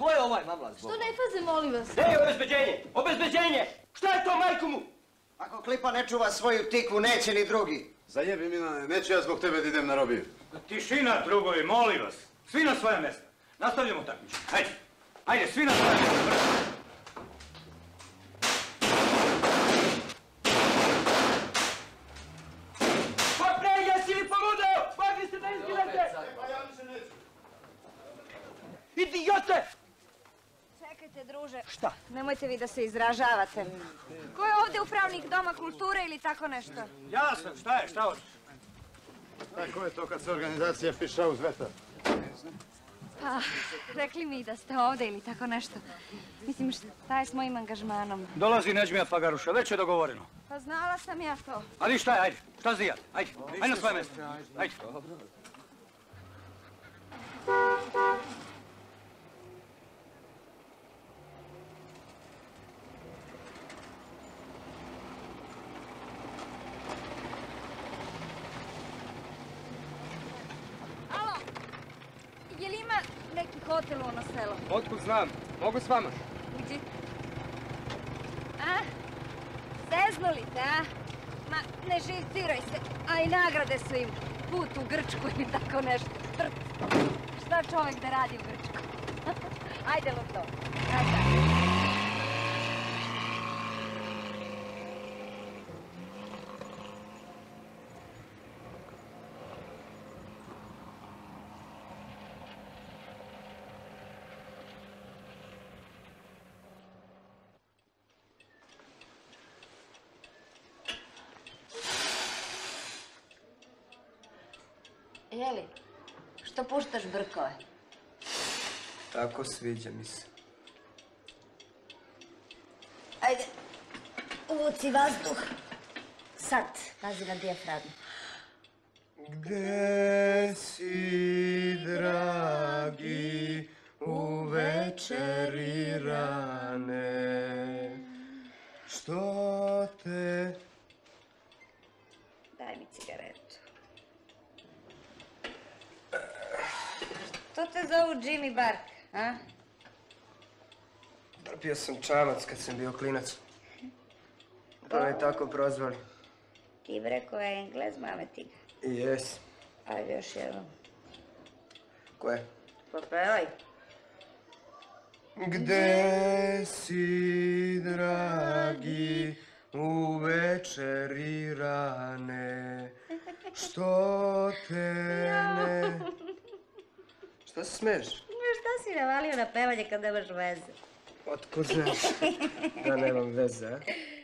Ko je ovaj mamlac? Što ne paze, molim vas? Je obezbeđenje? Obezbeđenje! Šta je to, majku mu? Ako klipa ne čuva svoju tiku, neće ni drugi. Zajebi Milane, neću ja zbog tebe da idem na robiju. Tišina, drugovi, molim vas. Svi na svoje mjesta. Nastavljamo takmičenje. Ajde. Ajde, svi na svoje mjesta. Pa Čekajte, druže. Šta? Nemojte vi da se izražavate. Ko je ovdje upravnik Doma kulture ili tako nešto? Ja sam, šta je, šta hoćeš? Tako je to kad se organizacija piša uz vetar. Pa, rekli mi da ste ovdje ili tako nešto. Mislim, šta je s mojim angažmanom? Dolazi Neđmija Fagaruša, već je dogovoreno. Pa znala sam ja to. Ali šta je, ajde, šta zijat? Ajde, ajde na svoje mjesto. Ajde. Neki hotel u ono selo? Otkud znam? Mogu s vama? Gdje? A? Zeznuli te, a? Ma, ne živciraj se, a i nagrade su im put u Grčku ili tako nešto. Trc. Šta čovjek da radi u Grčku? Ajde, Luto. Ajde. Jeli, što puštaš brkove? Tako sviđa mi se. Ajde, uvuci vazduh. Sad, pazi na dijafragmu. Gde si, dragi, u večeri rane, što te... Daj mi cigaretu. To te zovu Jimmy Bark, a? Propio sam čamac kad sam bio klinac. Pa me tako prozvali. Ti bi rekao je englez, mame ti ga. Jes. Ajde još jednom. Ko je? Popevaj. Gde si, dragi, u večeri rane, što te ne... Šta se smiješ? Šta si navalio na pevanje kad nemaš veze? Otkud znaš da nemam veze, a?